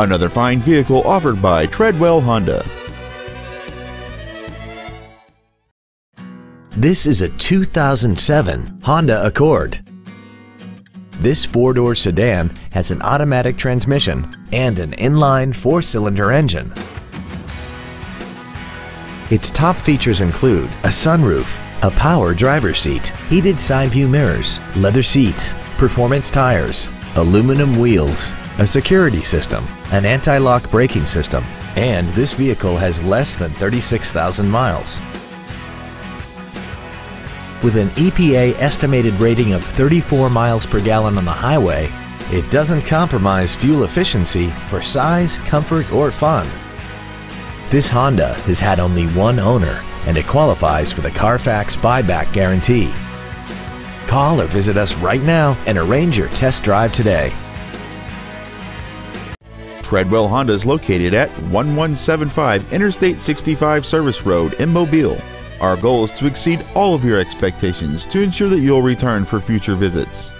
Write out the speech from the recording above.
Another fine vehicle offered by Treadwell Honda. This is a 2007 Honda Accord. This four-door sedan has an automatic transmission and an inline four-cylinder engine. Its top features include a sunroof, a power driver's seat, heated side view mirrors, leather seats, performance tires, aluminum wheels, a security system, an anti-lock braking system, and this vehicle has less than 36,000 miles. With an EPA estimated rating of 34 miles per gallon on the highway, it doesn't compromise fuel efficiency for size, comfort, or fun. This Honda has had only one owner and it qualifies for the Carfax buyback guarantee. Call or visit us right now and arrange your test drive today. Treadwell Honda is located at 1175 Interstate 65 Service Road in Mobile. Our goal is to exceed all of your expectations to ensure that you'll return for future visits.